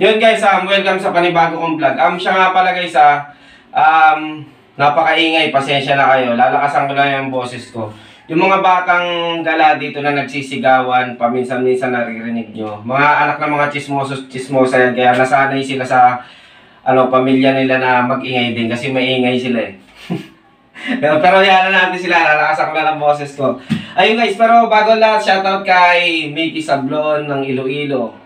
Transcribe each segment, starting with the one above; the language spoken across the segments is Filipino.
Yun guys, um, welcome sa panibago kong vlog. Um, siya nga pala guys, ah, um, napakaingay, pasensya na kayo. Lalakasan ko lang yung boses ko. Yung mga batang gala dito na nagsisigawan, paminsan-minsan naririnig nyo. Mga anak ng mga chismosos, chismosa yan. Kaya nasanay sila sa ano, pamilya nila na mag-ingay din kasi maingay sila eh. pero, pero yan na natin sila, lalakasan ko na ng boses ko. Ayun guys, pero bago lahat, shoutout kay Mickey Sablon ng Iloilo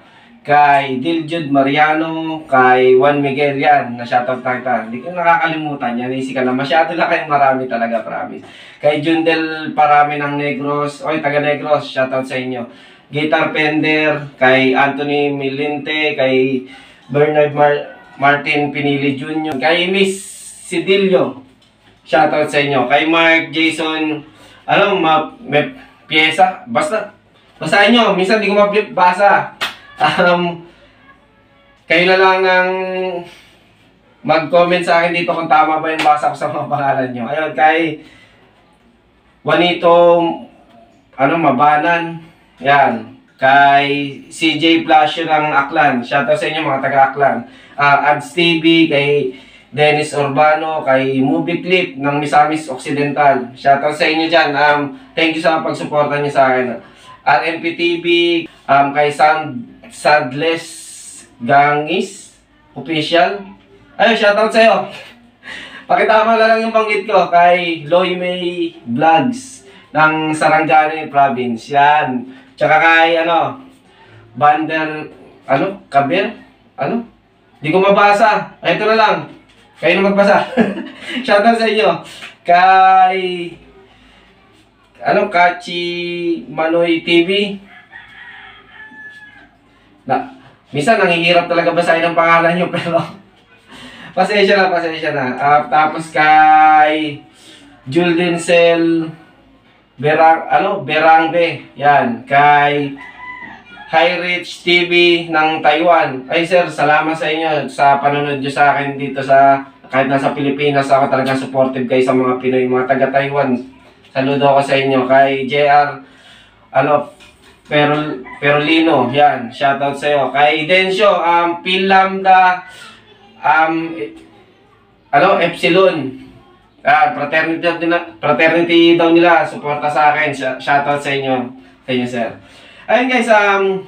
kay Diljud Mariano, kay Juan Miguel yan, na shoutout na kita. Hindi ko nakakalimutan yan, easy ka lang. Masyado na kayong marami talaga, promise. Kay Jundel Parami ng Negros, oy, taga Negros, shoutout sa inyo. Guitar Pender, kay Anthony Milinte, kay Bernard Mar Martin Pinili Jr., kay Miss Sidilio, shoutout sa inyo. Kay Mark Jason, ano, ma may pyesa, basta, basahin nyo, minsan di ko mabasa. Um, kayo na lang ang mag-comment sa akin dito kung tama ba yung basa ko sa mga pangalan nyo. Ayun, kay Juanito, ano, Mabanan, yan. Kay CJ Plasio ng Aklan, shoutout sa inyo mga taga-Aklan. Uh, Ads TV, kay Dennis Urbano, kay Movie Clip ng Misamis Occidental. Shoutout sa inyo dyan. Um, thank you sa pagsuporta niyo sa akin. RMP TV, um, kay Sound Sadless Gangis Official. Ayun, shoutout sa'yo. Pakitama na lang yung banggit ko kay Loy May Vlogs ng Sarangani Province. Yan. Tsaka kay, ano, Bander, ano, Kabir? Ano? Hindi ko mabasa. Ito na lang. Kayo na magbasa. shoutout sa inyo. Kay, ano, Kachi Manoy TV na minsan nangihirap talaga basahin ang pangalan nyo pero pasensya na, pasensya na. Uh, tapos kay Julden Cell Berang, ano, Berangbe. Yan. Kay High Rich TV ng Taiwan. Ay sir, salamat sa inyo sa panonood nyo sa akin dito sa kahit nasa Pilipinas ako talaga supportive kayo sa mga Pinoy, mga taga Taiwan. Saludo ako sa inyo kay JR ano pero Perolino, yan, shoutout sa iyo. Kay Densyo, um Pil Lambda um ano, Epsilon. Ah, fraternity, fraternity daw nila, suporta sa akin. Shoutout sa inyo. Sa inyo, sir. Ayun guys, um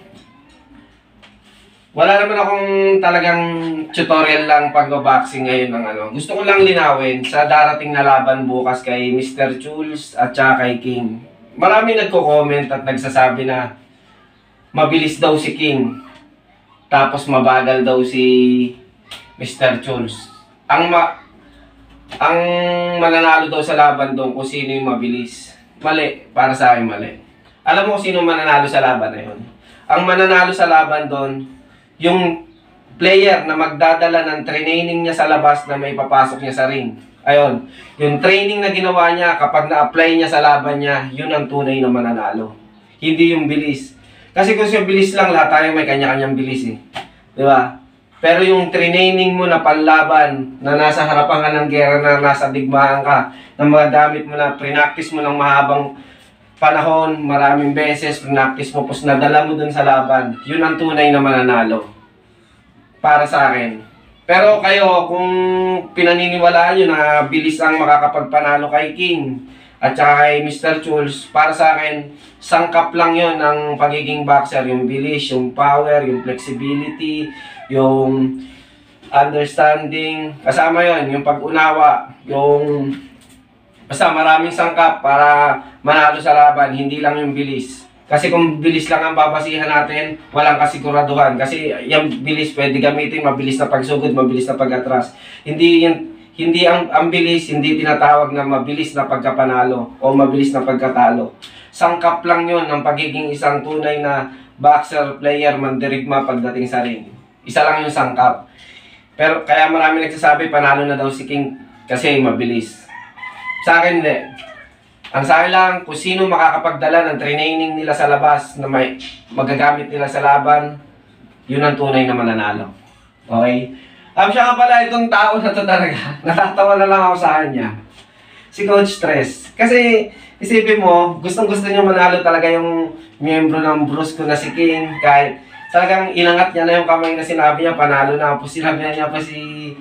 wala naman akong talagang tutorial lang pag-boxing ngayon ng ano. Gusto ko lang linawin sa darating na laban bukas kay Mr. Jules at saka kay King marami nagko-comment at nagsasabi na mabilis daw si King. Tapos mabagal daw si Mr. Jules. Ang ma ang mananalo daw sa laban doon kung sino yung mabilis. Mali, para sa akin mali. Alam mo kung sino mananalo sa laban na yun? Ang mananalo sa laban doon, yung player na magdadala ng training niya sa labas na may papasok niya sa ring. Ayon, yung training na ginawa niya, kapag na-apply niya sa laban niya, yun ang tunay na mananalo. Hindi yung bilis. Kasi kung siya bilis lang, lahat tayo may kanya-kanyang bilis eh. Di ba? Pero yung training mo na panlaban, na nasa harapan ka ng gera, na nasa digmaan ka, na mga damit mo na, prinactice mo ng mahabang panahon, maraming beses, prinactice mo, tapos nadala mo dun sa laban, yun ang tunay na mananalo. Para sa akin. Pero kayo, kung pinaniniwalaan nyo na bilis ang makakapagpanalo kay King at saka kay Mr. Chules, para sa akin, sangkap lang yon ng pagiging boxer. Yung bilis, yung power, yung flexibility, yung understanding. Kasama yon yung pag-unawa, yung basta maraming sangkap para manalo sa laban, hindi lang yung bilis. Kasi kung bilis lang ang babasihan natin, walang kasiguraduhan. Kasi yung bilis pwede gamitin, mabilis na pagsugod, mabilis na pag-atras. Hindi yan, hindi ang, ang bilis, hindi tinatawag na mabilis na pagkapanalo o mabilis na pagkatalo. Sangkap lang yon ng pagiging isang tunay na boxer, player, mandirigma pagdating sa ring. Isa lang yung sangkap. Pero kaya marami nagsasabi, panalo na daw si King kasi mabilis. Sa akin. Ang sa akin lang, kung sino makakapagdala ng training nila sa labas na may magagamit nila sa laban, yun ang tunay na mananalo. Okay? Um, siya nga pala itong tao na to talaga. Natatawa na lang ako sa kanya. Si Coach Stress. Kasi isipin mo, gustong gusto niya manalo talaga yung miyembro ng Brusco na si King. Kahit talagang inangat niya na yung kamay na sinabi niya, panalo na po. Sinabi niya pa si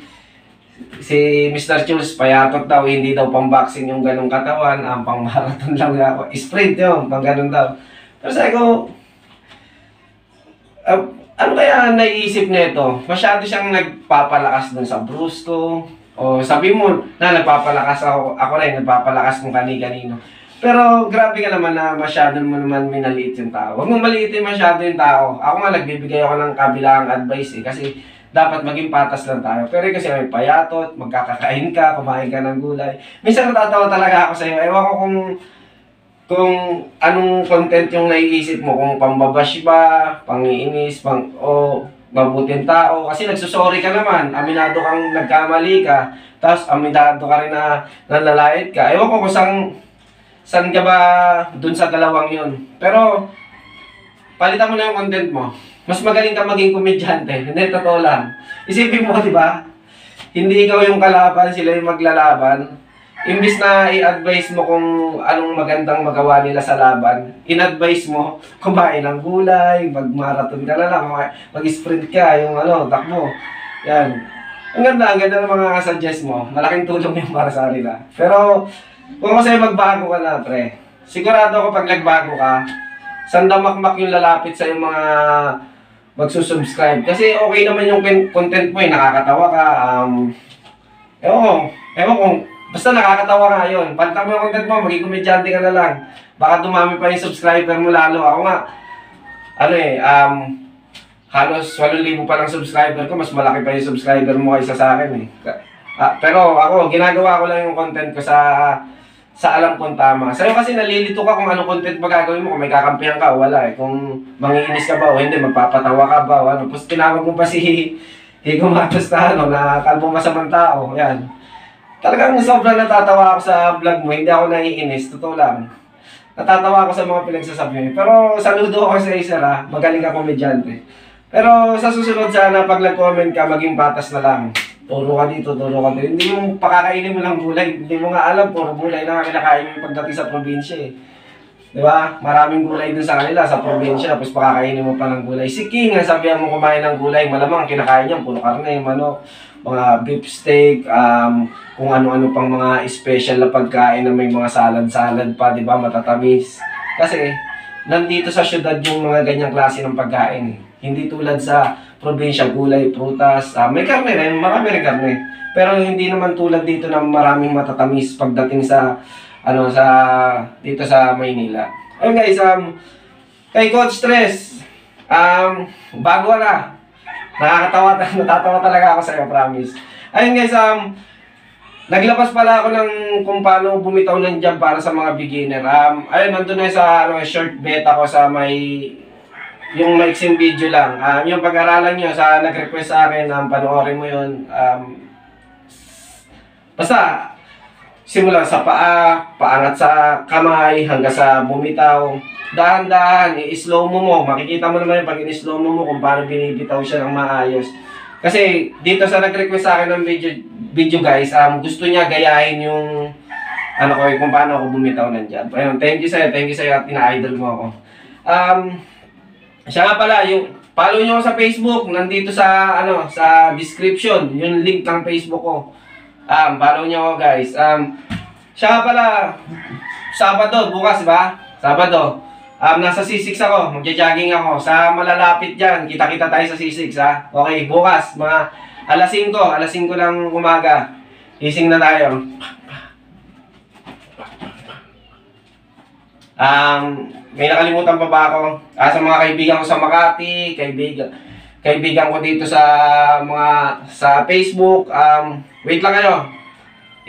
si Mr. Jules, payatot daw, hindi daw pang boxing yung ganong katawan, ang pang marathon lang ako. Sprint yun, pang ganun daw. Pero sabi ko, uh, ano kaya naiisip nito? Masyado siyang nagpapalakas dun sa Brusco. O sabi mo na nagpapalakas ako, ako rin nagpapalakas kung kani-kanino. Pero grabe ka naman na masyado mo naman minaliit yung tao. Huwag mo maliitin masyado yung tao. Ako nga nagbibigay ako ng kabilang advice eh. Kasi dapat maging patas lang tayo. Pero kasi may payatot, magkakakain ka, kumain ka ng gulay. Minsan natatawa talaga ako sa'yo. Ewan ko kung kung anong content yung naiisip mo, kung pambabash ba, pangiinis, pang, o mabuting tao. Kasi nagsusorry ka naman, aminado kang nagkamali ka, tapos aminado ka rin na nalalait ka. Ewan ko kung saan San ka ba dun sa dalawang yun? Pero, palitan mo na yung content mo. Mas magaling ka maging komedyante. Hindi, totoo lang. Isipin mo, di ba? Hindi ikaw yung kalaban, sila yung maglalaban. Imbis na i-advise mo kung anong magandang magawa nila sa laban, in-advise mo, kumain ng gulay, mag-marathon ka na lang, mag-sprint ka, yung ano, takbo. Yan. Ang ganda, ang ganda ng mga suggest mo. Malaking tulong yung para sa nila. Pero, kung kasi magbago ka na, pre, sigurado ako pag nagbago ka, sandamakmak yung lalapit sa yung mga magsusubscribe. Kasi okay naman yung content mo eh, nakakatawa ka. Um, ewan ko, ewan ko, basta nakakatawa ka yun. Palitan mo yung content mo, maging komedyante ka na lang. Baka dumami pa yung subscriber mo lalo. Ako nga, ano eh, um, halos 8,000 pa lang subscriber ko, mas malaki pa yung subscriber mo kaysa sa akin eh. Ah, pero ako, ginagawa ko lang yung content ko sa sa alam kong tama. Sa'yo kasi nalilito ka kung anong content ba mo, kung may kakampihan ka wala eh. Kung mangiinis ka ba o hindi, magpapatawa ka ba o ano. Tapos tinawag mo pa si Higo Matos na ano, na kalbong masamang tao. Yan. Talagang sobrang natatawa ako sa vlog mo, hindi ako naiinis, totoo lang. Natatawa ako sa mga pinagsasabi mo. Pero saludo ako sa isa ha, magaling ka komedyante. Pero sa susunod sana, pag nag-comment ka, maging batas na lang. Turo ka dito, turo ka dito. Hindi yung pakakainin mo lang gulay. Hindi mo nga alam, puro gulay na kinakain mo pagdating sa probinsya eh. Di ba? Maraming gulay dun sa kanila, sa probinsya, tapos pakakainin mo pa ng gulay. Si King, sabihan mo kumain ng gulay, malamang kinakain niya, puro karne, manok, mga beef steak, um, kung ano-ano pang mga special na pagkain na may mga salad-salad pa, di ba? Matatamis. Kasi, nandito sa syudad yung mga ganyang klase ng pagkain. Hindi tulad sa probinsya, gulay, prutas, uh, may karne rin, marami rin karne. Pero hindi naman tulad dito na maraming matatamis pagdating sa ano sa dito sa Maynila. Ayun guys, um, kay Coach Stress, um, bago na. Nakakatawa, natatawa talaga ako sa iyo, promise. Ayun guys, um, Naglabas pala ako ng kung paano bumitaw ng jump para sa mga beginner. Um, ayun, nandun na sa ano, short beta ko sa may yung mixing video lang. Um, yung pag-aralan nyo, sa nag-request sa akin, um, panoorin mo yun. Um, basta, simula sa paa, paangat sa kamay, hanggang sa bumitaw. Dahan-dahan, i-slow mo mo. Makikita mo naman yung pag i-slow mo mo kung paano binibitaw siya ng maayos. Kasi dito sa nag-request sa akin ng video, video guys, um, gusto niya gayahin yung ano ko, kung paano ako bumitaw jump. Ayun, thank you sa'yo, thank you sa'yo at ina-idol mo ako. Um, siya nga pala, yung follow nyo sa Facebook, nandito sa ano sa description, yung link ng Facebook ko. Um, follow nyo ako guys. Um, siya nga pala, Sabado, bukas ba? Sabado. Um, nasa C6 ako, magja-jogging ako. Sa malalapit dyan, kita-kita tayo sa C6 ha. Okay, bukas, mga alas 5, alas 5 ng umaga. Ising na tayo. Um, may nakalimutan pa ba ako? Ah, sa mga kaibigan ko sa Makati, kaibigan, kaibigan ko dito sa mga sa Facebook. Um, wait lang kayo.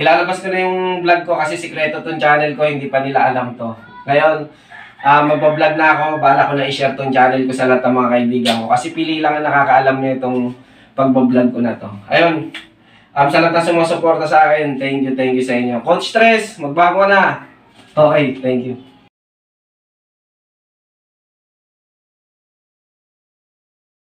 Ilalabas ko na yung vlog ko kasi sikreto tong channel ko, hindi pa nila alam to. Ngayon, uh, magbablog na ako, bala ko na i-share tong channel ko sa lahat ng mga kaibigan ko. Kasi pili lang ang nakakaalam niya itong pagbablog ko na to. Ayun, um, sa lahat ng sumusuporta sa akin, thank you, thank you sa inyo. Coach Stress, magbago na. Okay, thank you.